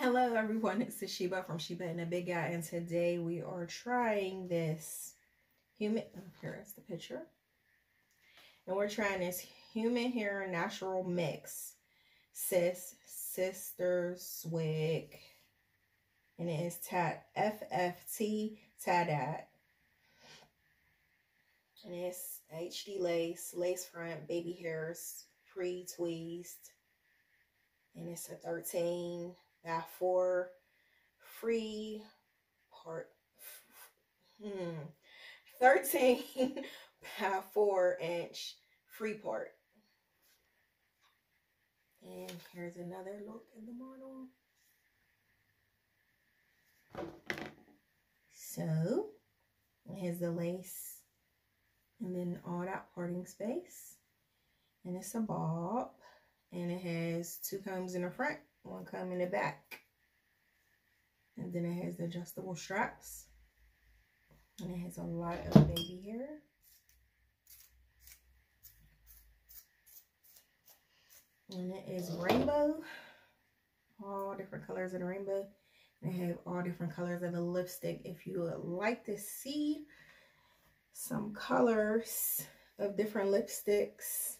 Hello everyone, it's Sheba from Sheba and a Big Guy and today we are trying this human, oh, here is the picture. And we're trying this human hair natural mix. Sis, Sisters Swig. And it is Tad, FFT Tiedye. And it's HD lace, lace front, baby hairs, pre-tweezed. And it's a 13 by 4 free part. Hmm. 13 by 4 inch free part. And here's another look at the model. So, here's the lace and then all that parting space and it's a bob and it has two combs in the front one comb in the back. And then it has the adjustable straps. And it has a lot of baby hair. And it is rainbow. All different colors of the rainbow. And it have all different colors of the lipstick. If you would like to see some colors of different lipsticks.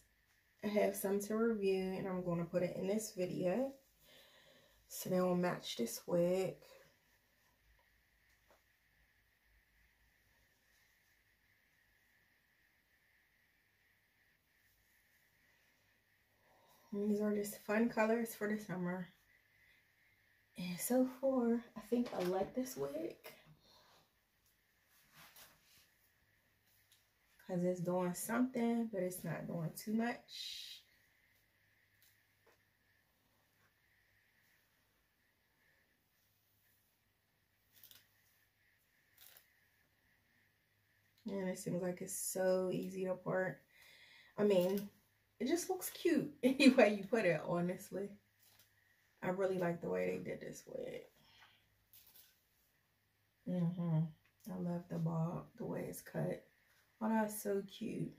I have some to review and I'm going to put it in this video. So they will match this wig. these are just fun colors for the summer. And so far, I think I like this wig. because it's doing something, but it's not doing too much. And it seems like it's so easy to part. I mean, it just looks cute any way you put it, honestly. I really like the way they did this wig. Mm-hmm. I love the bob, the way it's cut. Oh, that's so cute.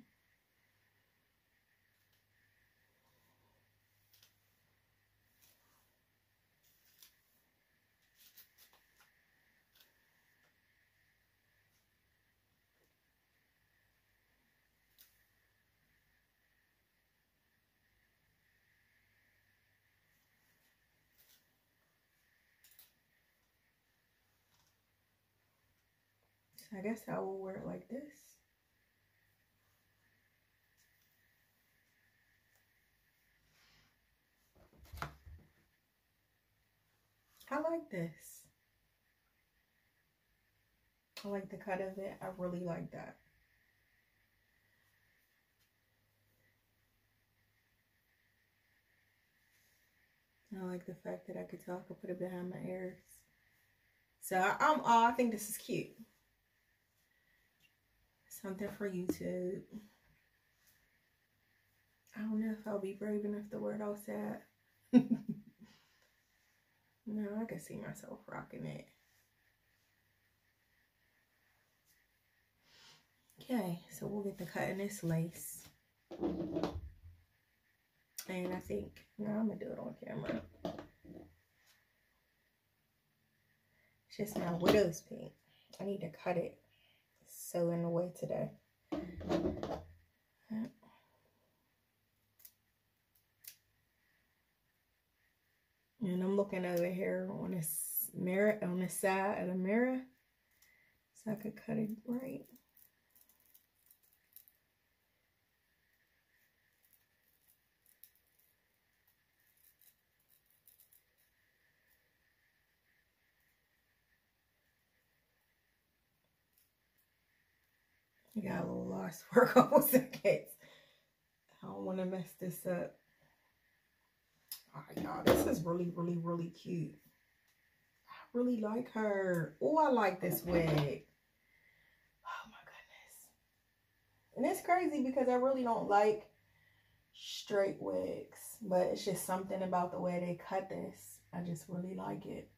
I guess I will wear it like this. I like this. I like the cut of it. I really like that. I like the fact that I could talk. I put it behind my ears. So I'm, oh, I think this is cute. Something for YouTube. I don't know if I'll be brave enough to wear it outside. No, I can see myself rocking it. Okay, so we'll get the cut in this lace. And I think, no, I'm going to do it on camera. It's just my widow's peak. I need to cut it so away today. And I'm looking over here on this mirror, on the side of the mirror. So I could cut it right. You got a little for a couple seconds. I don't want to mess this up. Oh, y'all, this is really, really, really cute. I really like her. Oh, I like this wig. Oh, my goodness. And it's crazy because I really don't like straight wigs. But it's just something about the way they cut this. I just really like it.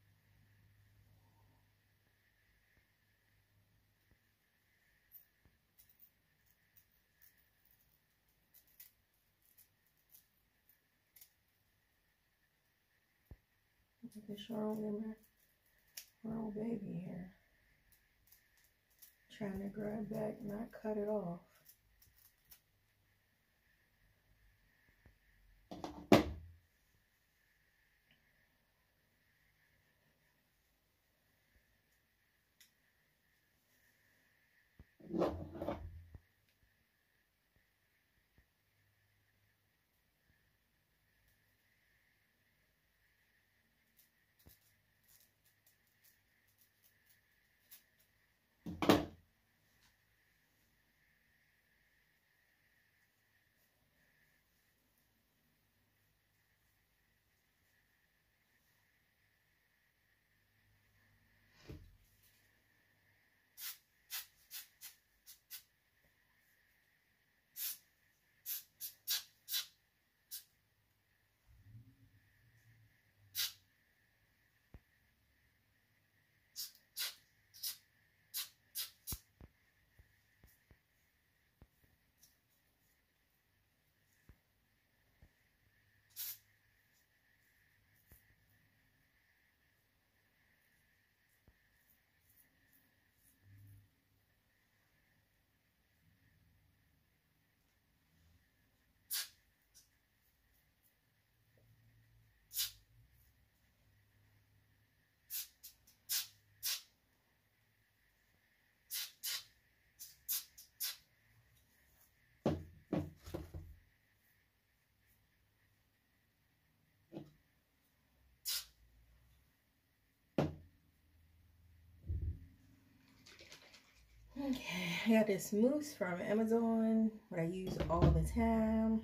I don't get my, my baby here. Trying to grab back, not cut it off. Okay, I got this mousse from Amazon, what I use all the time.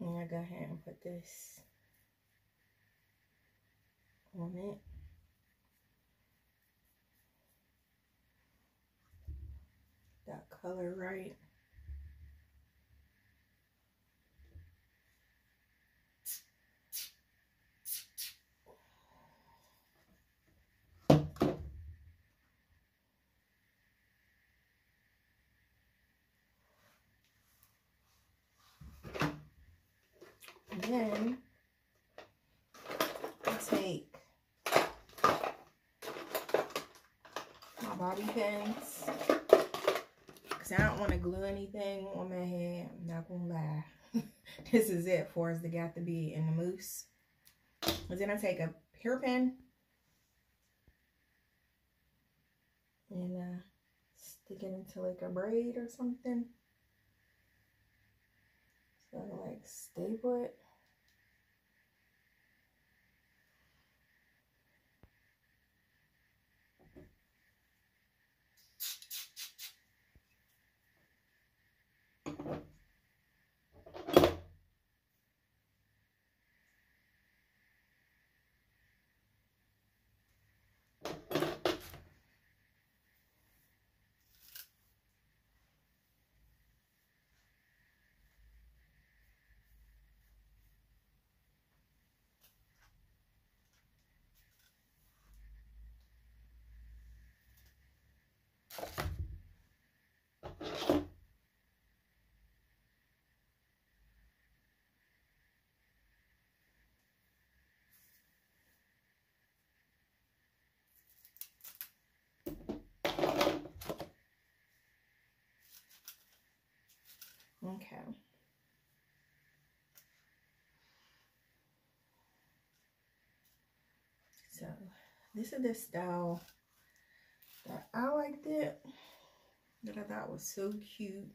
And I go ahead and put this on it. That color right. Then I take my bobby pins because I don't want to glue anything on my head. I'm not going to lie. this is it for as the got to be in the mousse. And then I take a hairpin and uh, stick it into like a braid or something. So like staple it. Okay. So this is the style that I liked it. That I thought was so cute.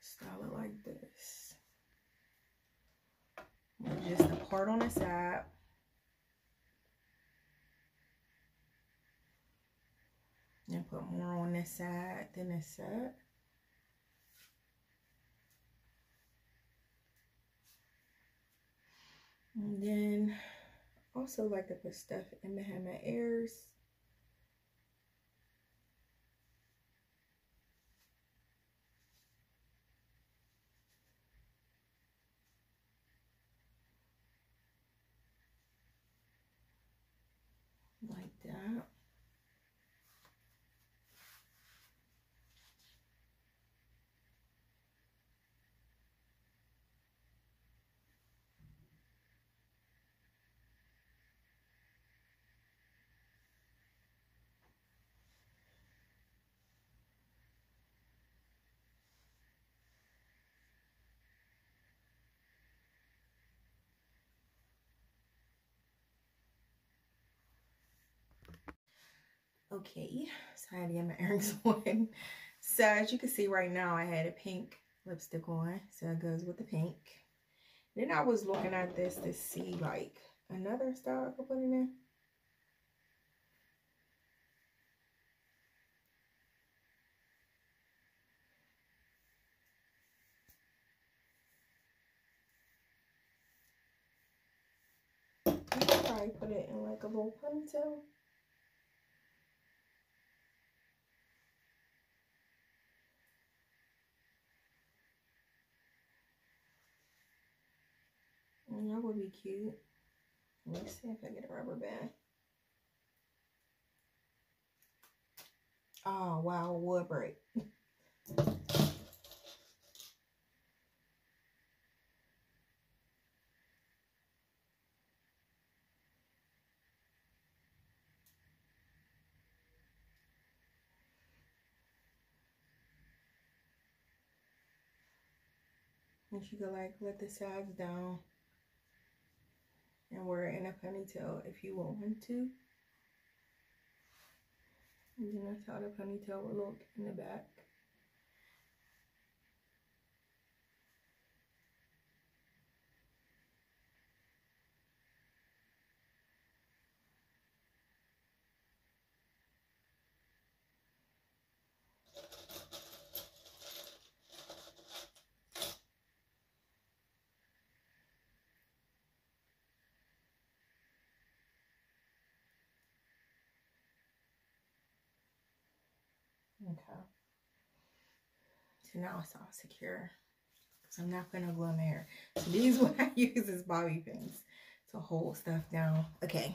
Style it like this. just a part on the side. And put more on this side than this side. And then also like to put stuff in behind my ears. Like that. Okay, so I had to get my earrings on. So as you can see right now, I had a pink lipstick on. So it goes with the pink. Then I was looking at this to see like another style I could put in there. probably put it in like a little ponytail. And that would be cute. Let me see if I get a rubber band. Oh, wow, wood break. And you could like let the sides down and wear it in a ponytail if you want to. And then that's how the ponytail will look in the back. Okay. So now it's all secure. Because I'm not going to glue my hair. So these what I use is bobby pins to hold stuff down. Okay.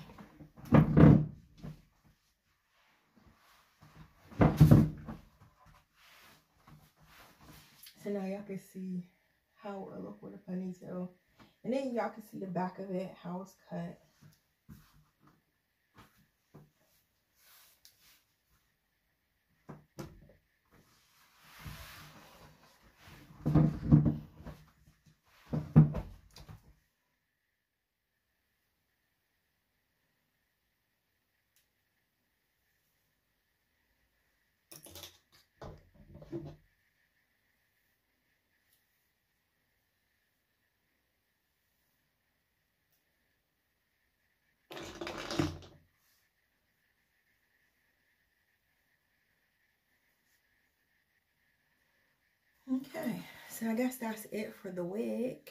So now y'all can see how it look with a ponytail. And then y'all can see the back of it, how it's cut. Okay, so I guess that's it for the wig.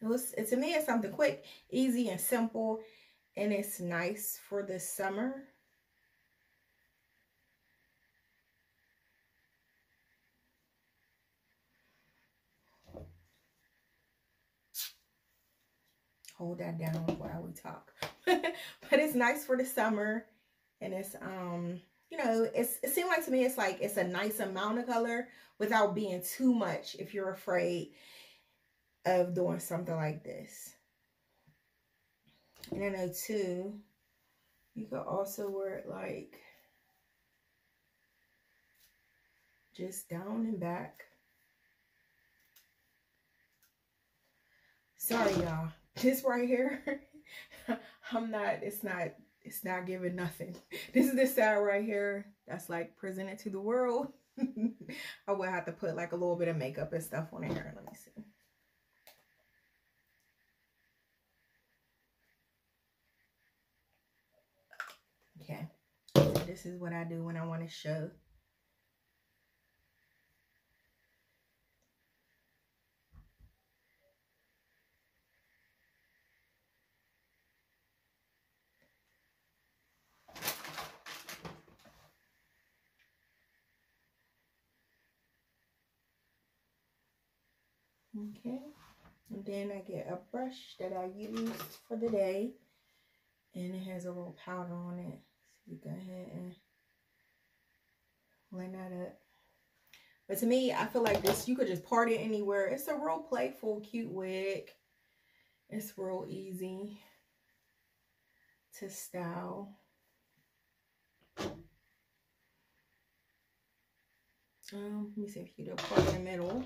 It was, to me, it's something quick, easy, and simple, and it's nice for the summer. Hold that down while we talk. but it's nice for the summer, and it's, um, you know, it's it seemed like to me it's like it's a nice amount of color without being too much if you're afraid of doing something like this. And know too, you could also wear it like just down and back. Sorry, y'all. This right here, I'm not, it's not it's not giving nothing. This is the side right here that's like presented to the world. I will have to put like a little bit of makeup and stuff on here. Let me see. Okay. So this is what I do when I want to show Okay. And then I get a brush that I use for the day. And it has a little powder on it. So you go ahead and blend that up. But to me, I feel like this, you could just part it anywhere. It's a real playful, cute wig. It's real easy to style. Um, let me see if you do part in the middle.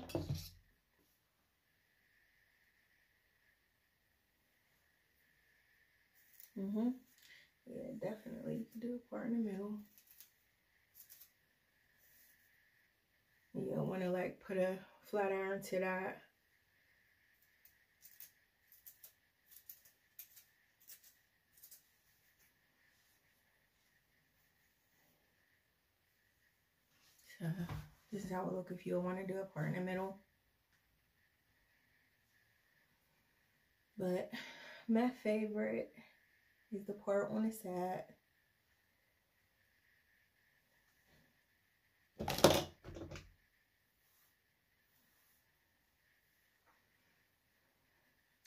Mm-hmm. Yeah, definitely. You can do a part in the middle. You don't want to like put a flat iron to that. So this is how it look if you want to do a part in the middle. But my favorite is the part on the side.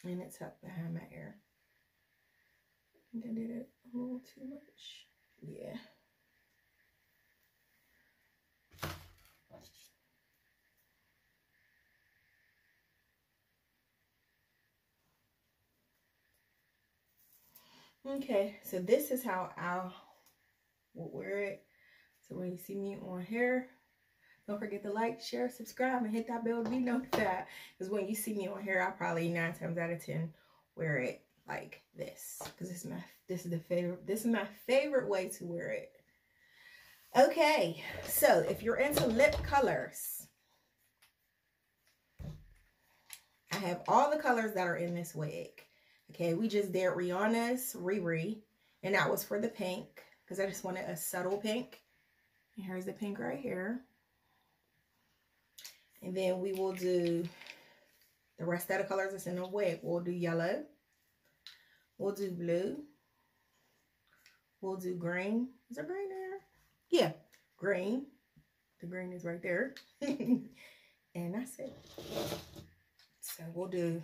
And it's up behind my ear. I think I did it a little too much. Yeah. Okay, so this is how I will wear it. So when you see me on here, don't forget to like, share, subscribe, and hit that bell to be notified. Because when you see me on here, I probably nine times out of ten wear it like this. Because this is my this is the favorite this is my favorite way to wear it. Okay, so if you're into lip colors, I have all the colors that are in this wig. Okay, we just did Rihanna's Riri, and that was for the pink, because I just wanted a subtle pink. And here's the pink right here. And then we will do the rest of the colors that's in the wig. We'll do yellow. We'll do blue. We'll do green. Is there green there? Yeah, green. The green is right there. and that's it. So we'll do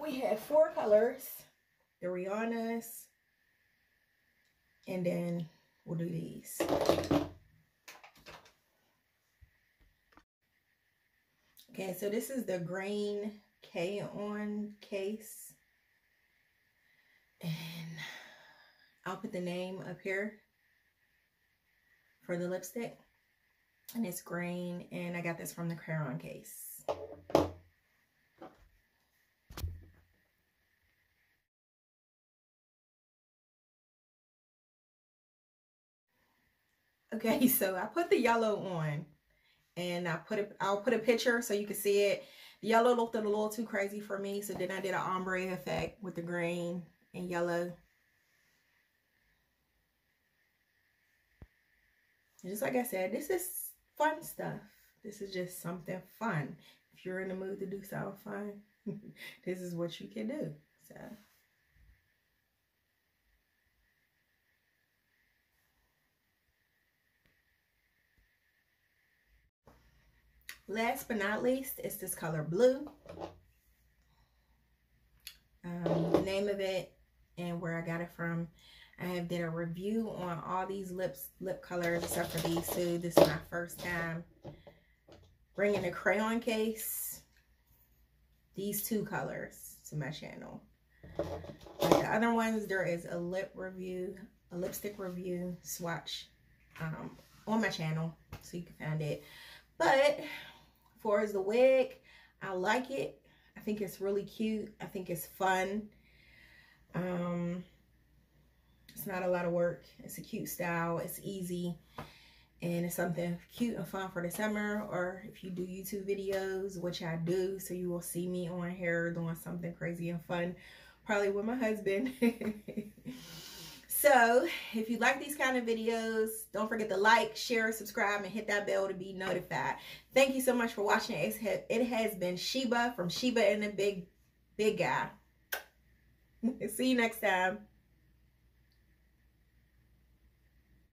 we have four colors. The Rihanna's. And then we'll do these. Okay, so this is the green Crayon case. And I'll put the name up here for the lipstick. And it's green. And I got this from the Crayon case. Okay, so I put the yellow on and I put it, I'll put a picture so you can see it. The yellow looked a little too crazy for me. So then I did an ombre effect with the green and yellow. And just like I said, this is fun stuff. This is just something fun. If you're in the mood to do something fun, this is what you can do. So. Last but not least is this color blue. Um, the name of it and where I got it from. I have did a review on all these lips lip colors except for these two. This is my first time bringing a crayon case. These two colors to my channel. The other ones, there is a lip review, a lipstick review swatch um, on my channel so you can find it. But far as the wig, I like it. I think it's really cute. I think it's fun. Um, it's not a lot of work. It's a cute style. It's easy. And it's something cute and fun for the summer. Or if you do YouTube videos, which I do. So you will see me on here doing something crazy and fun. Probably with my husband. So if you like these kind of videos, don't forget to like, share, subscribe, and hit that bell to be notified. Thank you so much for watching. It has been Sheba from Sheba and the Big, Big Guy. See you next time.